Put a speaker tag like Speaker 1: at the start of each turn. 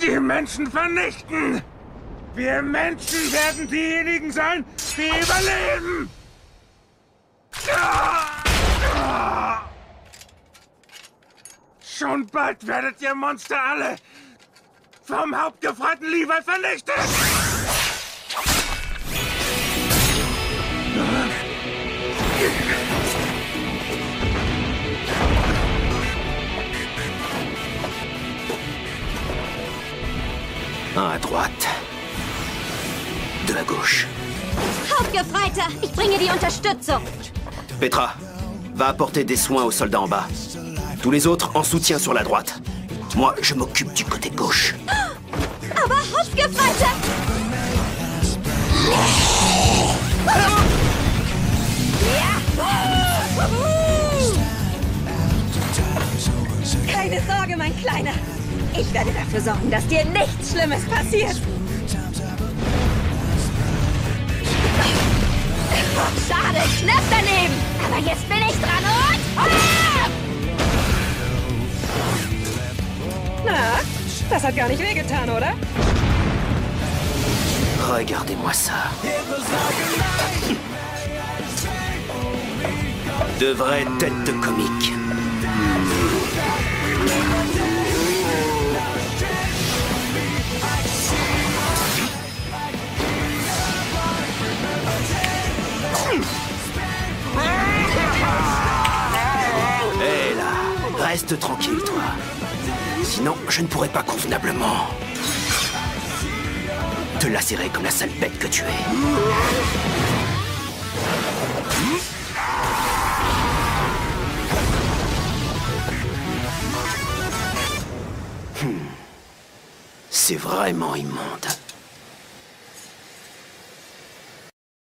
Speaker 1: Die Menschen vernichten! Wir Menschen werden diejenigen sein, die überleben! Schon bald werdet ihr Monster alle vom hauptgefreiten Levi vernichtet!
Speaker 2: Un à droite. Deux à gauche.
Speaker 3: Hauptgefreiter, ich bringe die Unterstützung.
Speaker 2: Petra, va apporter des soins aux soldats en bas. Tous les autres en soutien sur la droite. Moi, je m'occupe du côté gauche.
Speaker 3: Aber Hauptgefreiter! Keine Sorge, mein Kleiner. Ich werde dafür sorgen, dass dir nichts Schlimmes passiert. Schade, knapp daneben. Aber jetzt bin ich dran und... Ah!
Speaker 4: Na, das hat gar nicht wehgetan, oder?
Speaker 2: Regardez-moi ça. De vraies têtes de comique. Reste tranquille toi. Sinon, je ne pourrai pas convenablement te lacérer comme la sale bête que tu es. Hmm. C'est vraiment immonde.